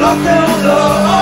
lo que uno